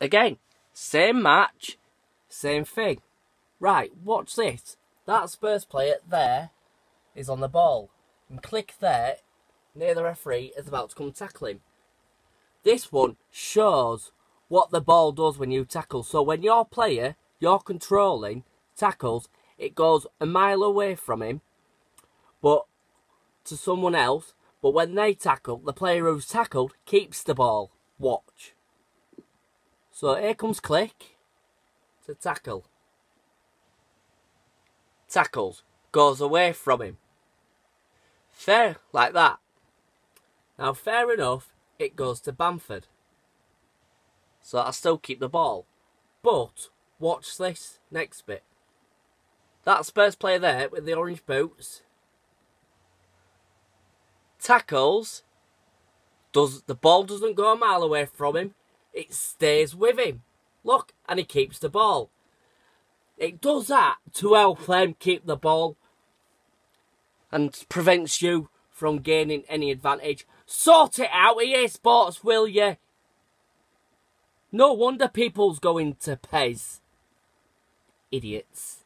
Again, same match, same thing. Right, watch this. That Spurs player there is on the ball. And Klich there, near the referee, is about to come tackle him. This one shows what the ball does when you tackle. So when your player, you're controlling, tackles, it goes a mile away from him, but to someone else. But when they tackle, the player who's tackled keeps the ball. Watch. So here comes Klich to tackle. Tackles. Goes away from him. Fair, like that. Now, fair enough, it goes to Bamford. So I still keep the ball. But, watch this next bit. That Spurs player there with the orange boots tackles. Does the ball doesn't go a mile away from him? It stays with him. Look, and he keeps the ball. It does that to help them keep the ball and prevents you from gaining any advantage. Sort it out, EA Sports, will you? No wonder people's going to PES. Idiots.